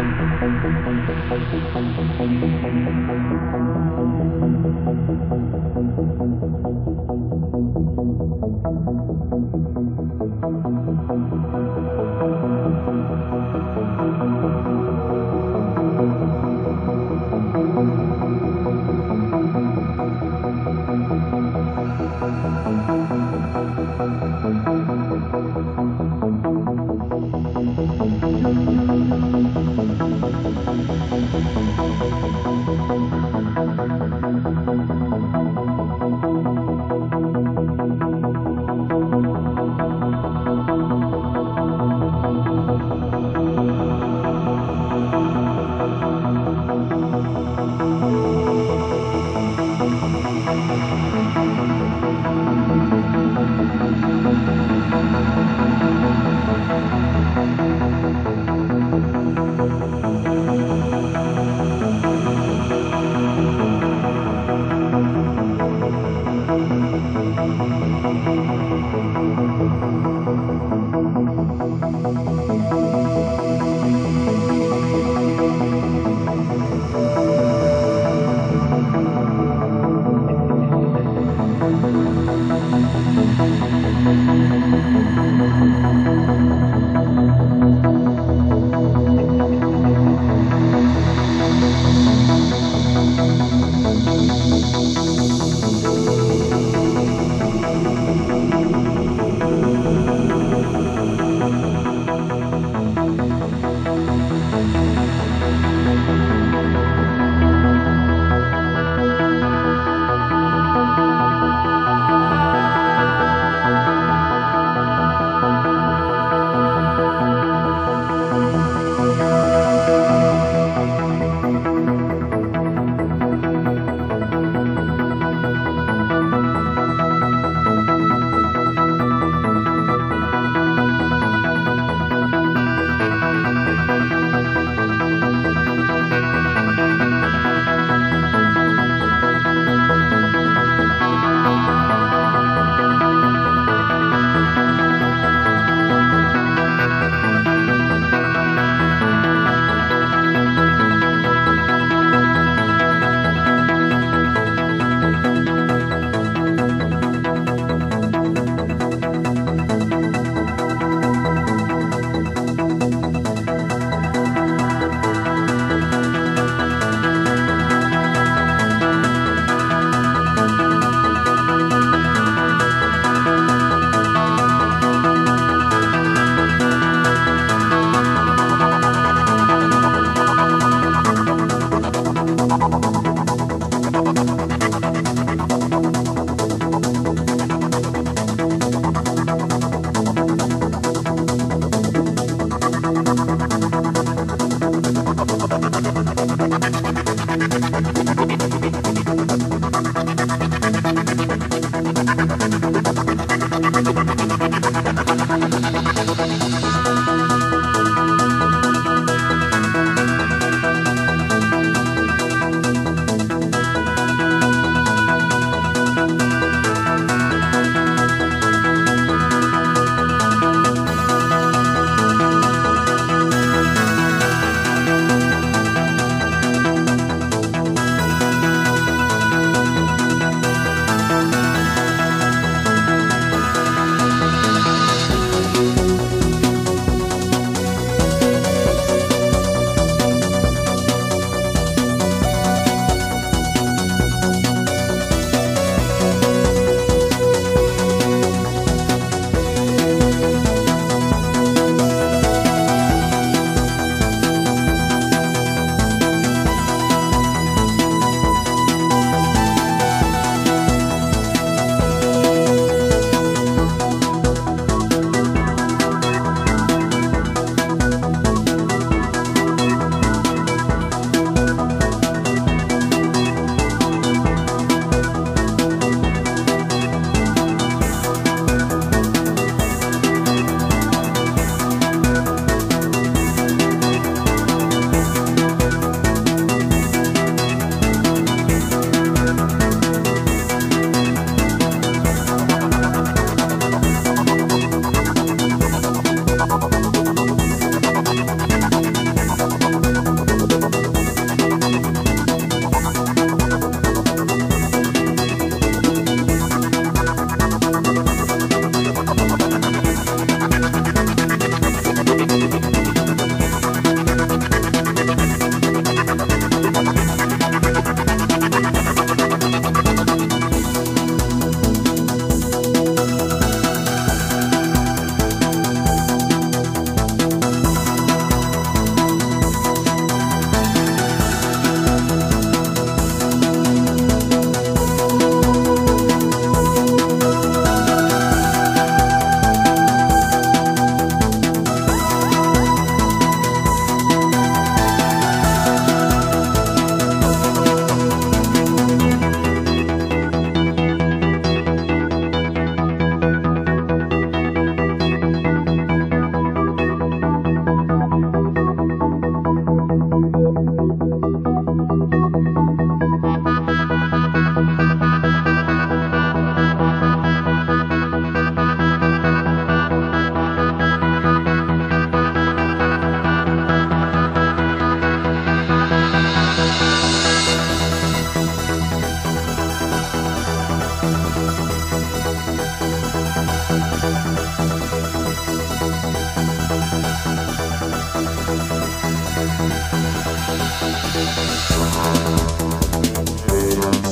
Thank you. Thank